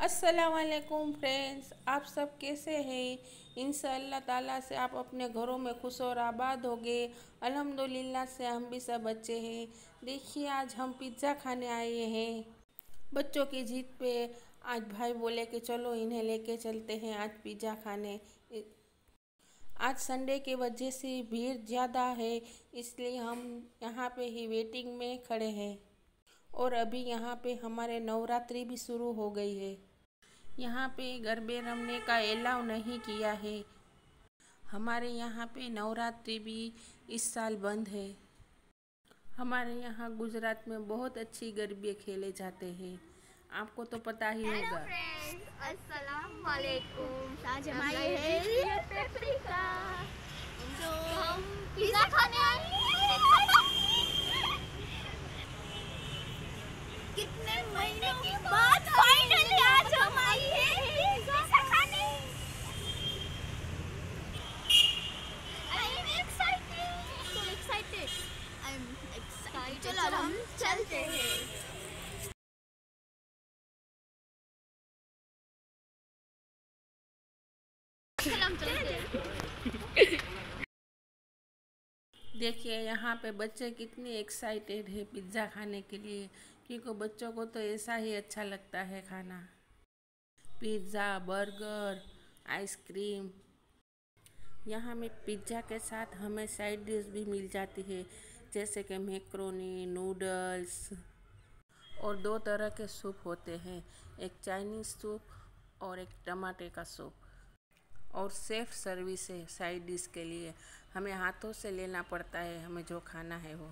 अस्सलाम वालेकुम फ्रेंड्स आप सब कैसे हैं? इंशाल्लाह ताला से आप अपने घरों में खुश और आबाद होगे। अल्हम्दुलिल्लाह से हम भी सब अच्छे हैं। देखिए, आज हम पिज़्ज़ा खाने आए हैं। बच्चों की जीत पे आज भाई बोले कि चलो इन्हें लेके चलते हैं आज पिज़्ज़ा खाने। आज संडे के वजह से भीड़ ज़्यादा है, इसलिए हम यहाँ पे ही वेटिंग में खड़े हैं। और अभी यहाँ पे हमारे नवरात्रि भी शुरू हो गई है। यहाँ पे गरबे रमने का एलाव नहीं किया है। हमारे यहाँ पे नवरात्रि भी इस साल बंद है। हमारे यहाँ गुजरात में बहुत अच्छी गरबे खेले जाते हैं। आपको तो पता ही होगा। आज हम आए अफ्रीका तो हम पिज़्ज़ा खाने आए कितने महीनों के बाद फाइनली देखिए, यहाँ पे बच्चे कितने एक्साइटेड है पिज़्ज़ा खाने के लिए, क्योंकि बच्चों को तो ऐसा ही अच्छा लगता है खाना। पिज़्ज़ा बर्गर आइसक्रीम यहाँ में पिज़्ज़ा के साथ हमें साइड डिश भी मिल जाती है, जैसे कि मैक्रोनी नूडल्स और दो तरह के सूप होते हैं, एक चाइनीज़ सूप और एक टमाटे का सूप और सेफ़ सर्विस है साइड डिश के लिए। हमें हाथों से लेना पड़ता है हमें जो खाना है वो।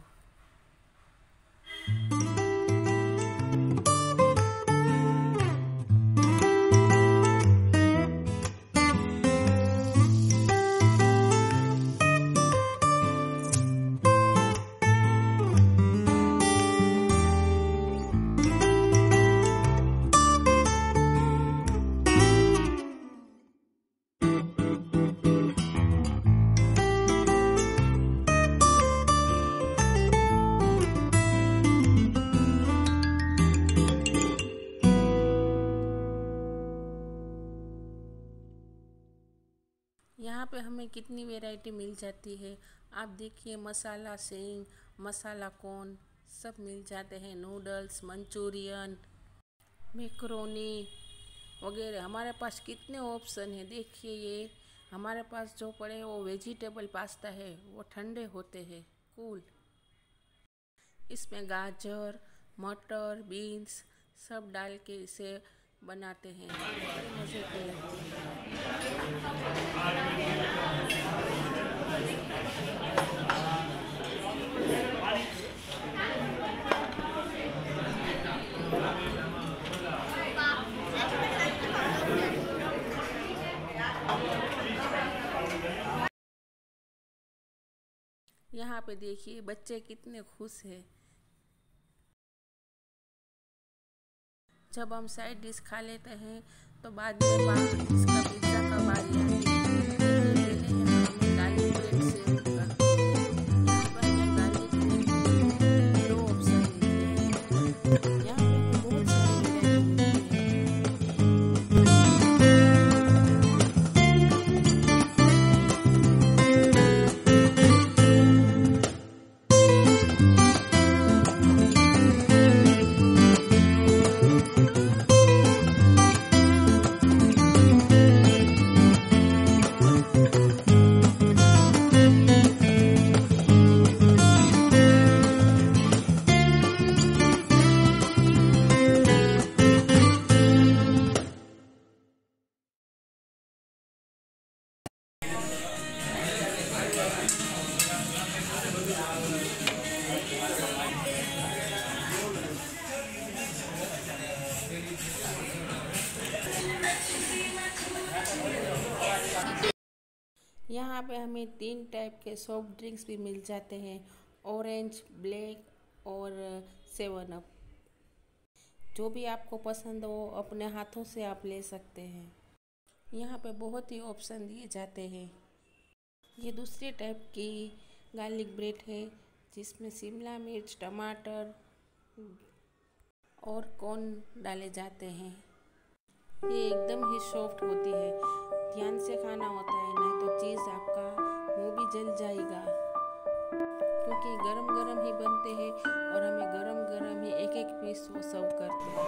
यहाँ पे हमें कितनी वैरायटी मिल जाती है? आप देखिए, मसाला सेंग मसाला कॉर्न सब मिल जाते हैं। नूडल्स, मंचूरियन, मैक्रोनी वगैरह। हमारे पास कितने ऑप्शन हैं? देखिए ये। हमारे पास जो पड़े वो वेजिटेबल पास्ता है। वो ठंडे होते हैं। कूल इसमें गाजर, मटर बीन्स सब डाल के इसे बनाते हैं। यहाँ पे देखिए बच्चे कितने खुश हैं। जब हम साइड डिश खा लेते हैं तो बाद में बाहर पिज़्ज़ा का बारी यहाँ पे हमें तीन टाइप के सॉफ्ट ड्रिंक्स भी मिल जाते हैं ऑरेंज ब्लैक और सेवन अप जो भी आपको पसंद हो, अपने हाथों से आप ले सकते हैं। यहाँ पे बहुत ही ऑप्शन दिए जाते हैं। ये दूसरे टाइप की गार्लिक ब्रेड है, जिसमें शिमला मिर्च, टमाटर और कॉर्न डाले जाते हैं। ये एकदम ही सॉफ्ट होती है। ध्यान से खाना होता है तो चीज़ आपका वो भी जल जाएगा। क्योंकि गरम गरम ही बनते हैं और हमें गरम गरम ही एक एक पीस वो सर्व करते हैं।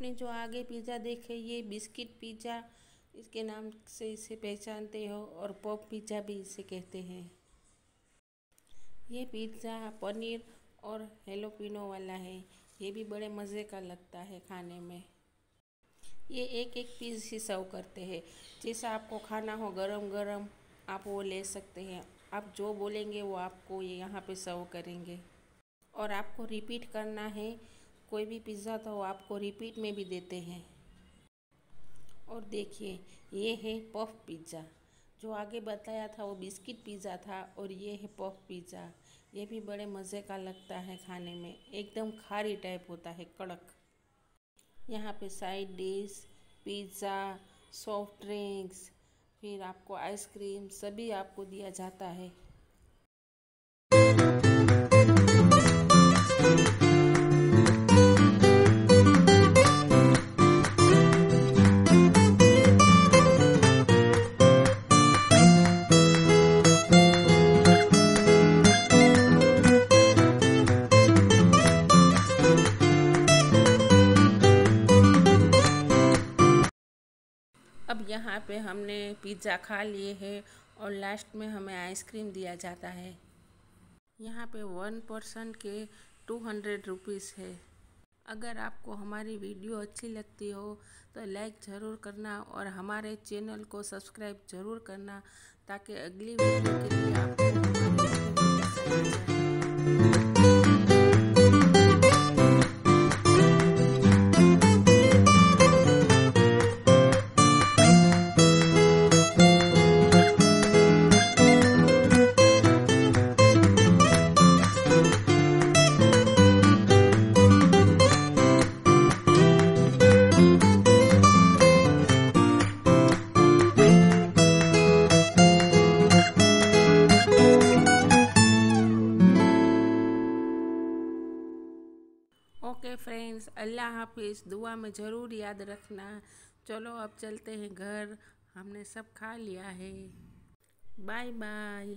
आपने जो आगे पिज़्ज़ा देखे, ये बिस्किट पिज़्ज़ा, इसके नाम से इसे पहचानते हो और पॉप पिज़्ज़ा भी इसे कहते हैं। ये पिज़्ज़ा पनीर और हेलोपिनो वाला है। ये भी बड़े मज़े का लगता है खाने में। ये एक एक पीस ही सर्व करते हैं। जैसा आपको खाना हो गरम गरम, आप वो ले सकते हैं। आप जो बोलेंगे वो आपको ये यहाँ पे सर्व करेंगे। और आपको रिपीट करना है कोई भी पिज़्ज़ा तो वो आपको रिपीट में भी देते हैं। और देखिए, ये है पफ पिज़्ज़ा जो आगे बताया था, वो बिस्किट पिज़्ज़ा था और ये है पफ पिज़्ज़ा ये भी बड़े मज़े का लगता है खाने में। एकदम खारी टाइप होता है, कड़क। यहाँ पे side dish pizza soft drinks फिर आपको आइसक्रीम सभी आपको दिया जाता है। यहाँ पे हमने पिज़्ज़ा खा लिए है और लास्ट में हमें आइसक्रीम दिया जाता है। यहाँ पे वन पर्सन के टू हंड्रेड रुपीज़ है। अगर आपको हमारी वीडियो अच्छी लगती हो तो लाइक ज़रूर करना और हमारे चैनल को सब्सक्राइब ज़रूर करना, ताकि अगली वीडियो के लिए आपको ओके फ्रेंड्स अल्लाह हाफिज़. दुआ में ज़रूर याद रखना. चलो, अब चलते हैं घर. हमने सब खा लिया है. Bye bye